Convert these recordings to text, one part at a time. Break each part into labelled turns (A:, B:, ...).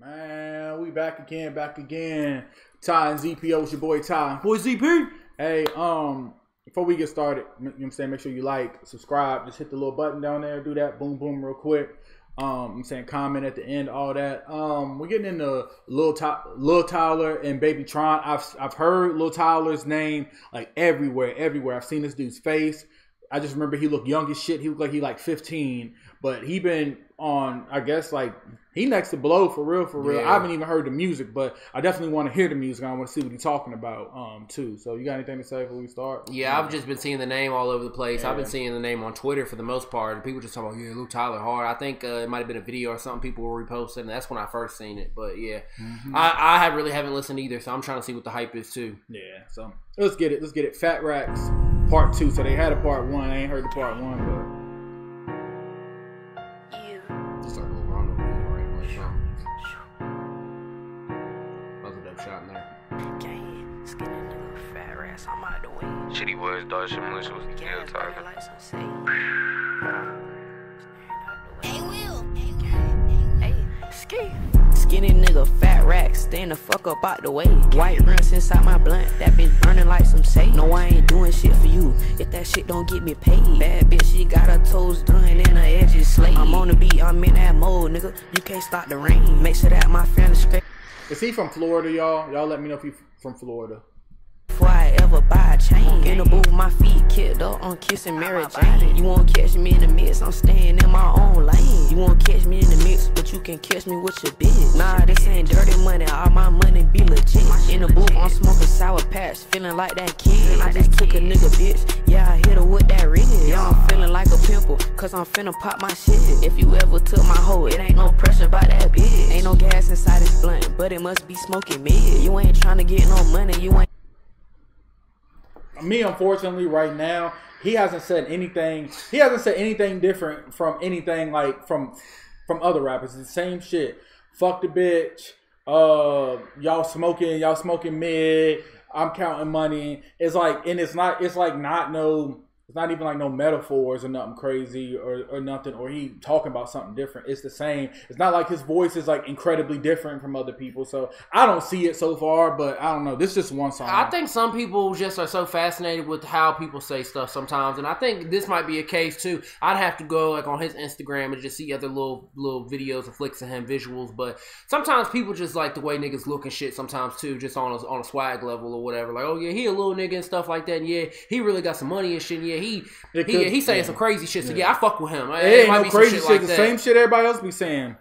A: Man, we back again, back again. Ty and ZPO, it's your boy Ty. Boy ZP. Hey, um, before we get started, you know what I'm saying, make sure you like, subscribe, just hit the little button down there, do that, boom, boom, real quick. Um, I'm saying comment at the end, all that. Um, we're getting into Lil, Ty- Lil Tyler and Baby Tron. I've I've heard Lil Tyler's name like everywhere, everywhere. I've seen this dude's face. I just remember he looked young as shit. He looked like he like 15, but he been on, I guess like he next to blow for real, for real.
B: Yeah.
A: I haven't even heard the music, but I definitely want to hear the music. I want to see what he's talking about, um, too. So you got anything to say before we start?
B: Yeah, I've just been seeing the name all over the place. I've been seeing the name on Twitter for the most part, and people just talking about yeah, Luh Tyler hard. I think uh, it might have been a video or something people were reposting. And that's when I first seen it. But yeah,
A: Mhm.
B: I, I have really haven't listened either, so I'm trying to see what the hype is too.
A: Yeah, so let's get it. Let's get it. Fat Racks Part Two. So they had a Part One. I ain't heard the Part One,
B: Just
C: ass, I'm out the way.
D: Shit, he was, dog. Shit, Melissa was
C: Gang,
D: still
C: burning
D: talking.
C: like some say.
E: Hey, Will.
C: Hey, ski. Skinny nigga, fat rack, stand the fuck up out the way. White rims inside my blunt, that bitch burning like some sage. No, I ain't doing shit for you if that shit don't get me paid. Bad bitch, she got her toes done and her edges slayed. I'm on the beat, I'm in that mode, nigga. You can't stop the rain. Make sure that my family straight.
A: is he from Florida, y'all? Y'all let me know if he's from Florida.
C: I buy a chain. In the booth, my feet kicked up on kissing Mary Jane. You won't catch me in the mix, I'm staying in my own lane. You won't catch me in the mix, but you can catch me with your bitch. Nah, this ain't dirty money, all my money be legit. In the booth, I'm smoking sour patch, feeling like that kid. I just took a nigga bitch, yeah, I hit her with that rig Yeah, I'm feeling like a pimple, cause I'm finna pop my shit. If you ever took my hoe, it ain't no pressure about that bitch. Ain't no gas inside this blunt, but it must be smoking mid. You ain't tryna get no money, you ain't
A: me unfortunately right now he hasn't said anything he hasn't said anything different from anything like from from other rappers. It's the same shit. Fuck the bitch. Uh y'all smoking y'all smoking mid. I'm counting money. It's like and it's not it's like not no it's not even like no metaphors or nothing crazy or, or nothing or he talking about something different it's the same it's not like his voice is like incredibly different from other people so i don't see it so far but i don't know this is just one song
B: I think some people just are so fascinated with how people say stuff sometimes, and I think this might be a case too. I'd have to go like on his Instagram and just see other little little videos and flicks of him visuals, but sometimes people just like the way niggas look and shit. Sometimes too, just on a, on a swag level or whatever. Like, oh yeah, he a little nigga and stuff like that. And yeah, he really got some money and shit. And yeah, he he,
A: could-
B: he saying
A: yeah.
B: some crazy shit. So
A: Yeah.
B: yeah, I fuck with him.
A: It ain't no crazy shit.
B: like
A: the
B: that.
A: same shit everybody else be saying.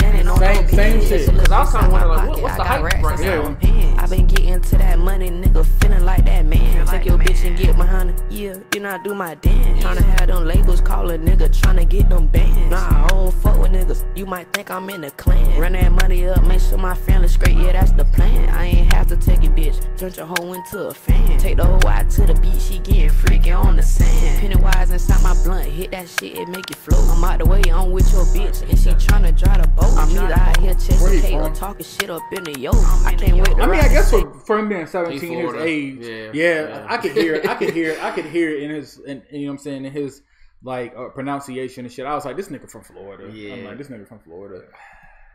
A: Same- same shit.
C: Cause
B: I was kinda wondering, like, what- what's the
C: I got
B: hype right
C: inside
A: now?
C: I been getting to that money, nigga, feeling like that man. Take your bitch and get behind her. Yeah, you not do my dance. Tryna have them labels call a nigga, tryna get them bands. Nah, I don't fuck with niggas. You might think I'm in the clan. Run that money up, make sure my family straight. Yeah, that's the plan. I ain't have to take it, bitch. Turn your hoe into a fan. Take the hoe out to the beach, she getting freaky on the sand. Pennywise inside my blunt, hit that shit, it make it flow. I'm out the way, I'm with your bitch, and she tryna drive the boat. I'm either out here chasing cake or talking shit up in the yo. I can't wait to
A: I mean, I guess
C: the
A: for, for him being seventeen,
B: He
A: his age,
B: Yeah.
A: yeah,
B: Yeah.
A: I could hear it. I could hear it. I could hear it in his, in, you know what I'm saying, in his like uh, pronunciation and shit. I was like, this nigga from Florida. I'm
B: Yeah.
A: like, this nigga from Florida.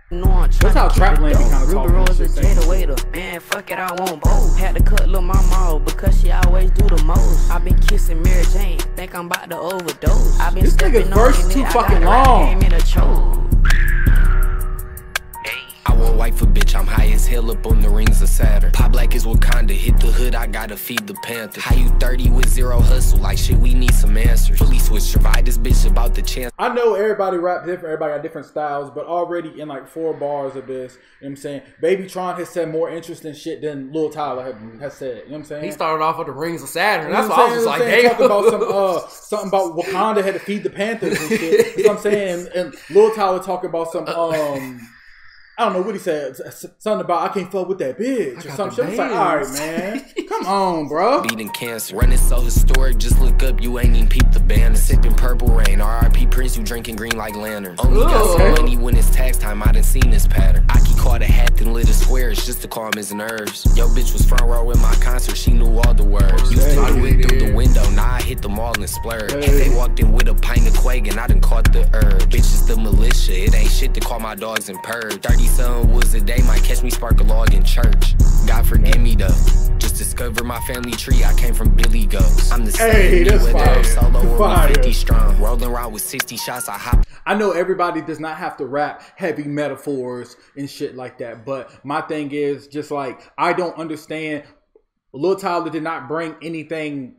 C: No, I'm
A: That's how
C: tryna
A: Trap Land be kinda
C: Ruby
A: talking
C: Rose
A: shit,
C: and Waiter. Man, fuck it, I want both. Had to cut little mama off because she always do the most. I been kissing Mary Jane, think I'm about to overdose. I been
A: This nigga's
C: stepping
A: verse too fucking
C: got a rap
A: long.
C: Game in a.
F: I want wife a bitch, I'm high as hell up on the rings of Saturn. Pop black is Wakanda, hit the hood, I gotta feed the Panther. How you 30 with zero hustle? Like shit, we need some answers. Fully switch, survive this bitch about the chance.
A: I know everybody rap different, everybody got different styles, but already in like four bars of this, you know what I'm saying? Baby Tron has said more interesting shit than Lil Tyler has, has said. You know what I'm saying?
B: He started off with the rings of Saturn.
A: You know
B: That's
A: what
B: why I was just like,
A: You know what I'm saying?
B: damn.
A: Talking about some uh something about Wakanda had to feed the Panthers and shit. That's what I'm saying. And Lil Tyler talking about some um I don't know what he said. Something about I can't fuck with that bitch or
B: something.
A: shit. It's like, all right, man, Come on, bro.
F: beating cancer. Running so historic, just look up, you ain't even peep the banner. Sipping purple rain, RIP Prince, you drinking green like lanterns. Only got
B: Ooh.
F: some money when it's tax time, I done seen this pattern. Aki caught a hat, then lit a square, it's just to calm his nerves. Yo, bitch was front row in my concert, she knew all the words. Used to do it through the window, now I hit the mall and splurge. They walked in with a pint of Quag and I done caught the herb. Bitches the militia, it ain't shit to call my dogs and purge. 30 something was a day, might catch me spark a log in church. God forgive my family tree. I came from Billy Goats. I'm the same.
A: Hey, that's
F: whether
A: fire.
F: I'm Solo
A: Fire.
F: 50 strong. Rolling around with 60 shots. I hop
A: I know everybody does not have to rap heavy metaphors and shit like that, but my thing is just like I don't understand. Lil Tyler did not bring anything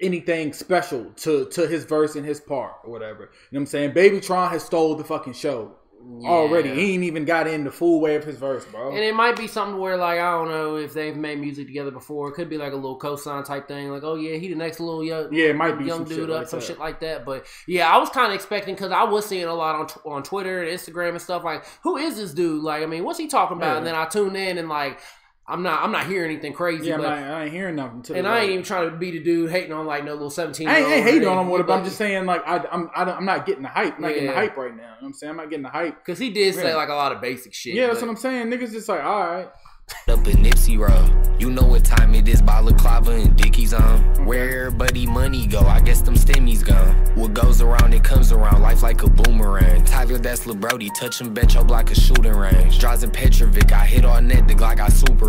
A: anything special to to his verse and his part or whatever. You know what I'm saying? Baby Tron has stole the fucking show already. He ain't even got in the full way of his verse, bro.
B: And it might be something where, like, I don't know if they've made music together before. It could be like a little cosign type thing. Like, oh yeah, he the next little young,
A: Yeah, it might be
B: young
A: some
B: dude up,
A: like
B: some
A: that.
B: shit like that. But yeah, I was kind of expecting because I was seeing a lot on on Twitter and Instagram and stuff. Like, who is this dude? Like, I mean, what's he talking about?
A: Yeah.
B: And then I tuned in and like, I'm not, I'm not hearing anything crazy.
A: yeah, I'm
B: but,
A: not, I ain't hearing nothing. To
B: and
A: the
B: I ain't even trying to be the dude hating on like no little 17.
A: I ain't, ain't hating on him with it, but I'm just saying like I, I'm I don't, I'm not getting the hype. I'm not getting the hype right now. You know what I'm saying I'm not getting the hype.
B: Because he did say like a lot of basic shit.
A: Yeah, that's what I'm saying. Niggas just like all right.
F: up in Nipsey Road. You know what time it is, balaclava and Dickies on. Where everybody money go, I guess them stimmies gone. What goes around, it comes around, life like a boomerang. Tyler, that's Lil Brody, touch him, bet your block a shooting range. Draws in Petrovic, I hit on net, the Glock got super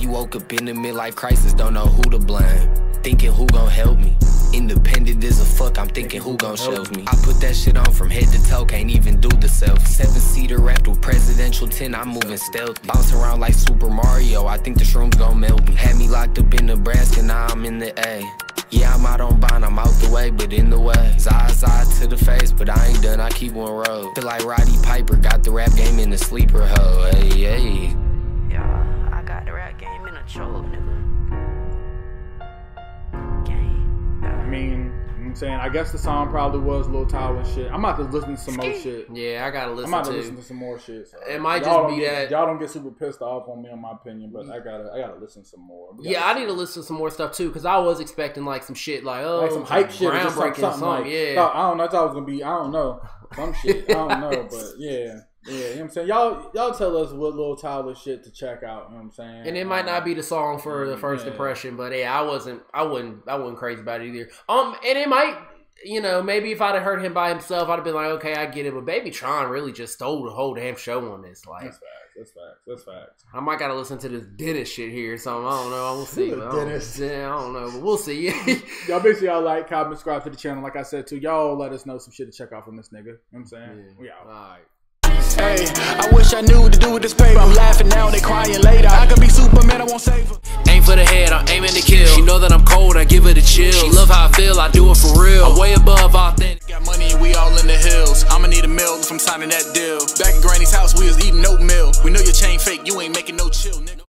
F: You woke up in the midlife crisis, don't know who to blame. Thinking who gon' help me. Independent as a fuck, I'm thinking who gon' shelve me. I put that shit on from head to toe, can't even do the self. Seven seater wrapped with presidential 10, I'm moving stealthy. Bounce around like Super Mario, I think the shrooms gon' melt me. Had me locked up in Nebraska, now I'm in the A. Yeah, I'm out on bond, I'm out the way, but in the way. Zaza to the face, but I ain't done, I keep one road. Feel like Roddy Piper, got the rap game in the sleeper hoe. Hey, hey.
C: Rap game in a choke, nigga. Gang.
A: I mean, you know I'm saying I guess the song probably was Lil Tyler shit. I'm about to listen to some more shit.
B: Yeah, I gotta listen.
A: I'm
B: listen
A: about to
B: to.
A: listen to some more shit. so.
B: It might
A: Y'all
B: just be
A: get-
B: that-
A: y'all don't get super pissed off on me, in my opinion, but I gotta, I gotta listen some more.
B: Yeah,
A: gotta
B: I need to listen to some more stuff too because I was expecting like some shit like oh
A: like some hype shit, or just some,
B: groundbreaking
A: something like.
B: yeah.
A: I don't know. I thought it was gonna be. I don't know some shit. I don't know, but yeah, yeah. You know what I'm saying? Y'all, y'all tell us what Lil Tyler shit to check out. You know what I'm saying?
B: And it might not be the song for the first
A: Yeah.
B: impression, but yeah, I wasn't, I wasn't, I wasn't crazy about it either. Um, and it might, you know, maybe if I'd have heard him by himself, I'd have been like, okay, I get it. But Baby Tron really just stole the whole damn show on this. Like,
A: That's facts. That's facts. That's facts.
B: I might gotta listen to this Dennis shit here or something. I don't know. I will see. I don't,
A: Dennis.
B: I don't know, but we'll see.
A: Y'all make sure y'all like, comment, subscribe to the channel. Like I said too, y'all let us know some shit to check out from this nigga. You know what I'm saying? We out.
B: All right.
D: Hey, I wish I knew what to do with this paper. I'm laughing now, they crying later. I could be Superman, I won't save her.
B: Aim for the head, I'm aiming to kill. She know that I'm cold, I give her the chill. She love how I feel, I do it for real. I'm way above authentic.
D: Got money we all in the hills. I'ma need a meal if I'm signing that deal. Back at Granny's house, we was eating oatmeal. We know your chain fake, you ain't making no chill, nigga.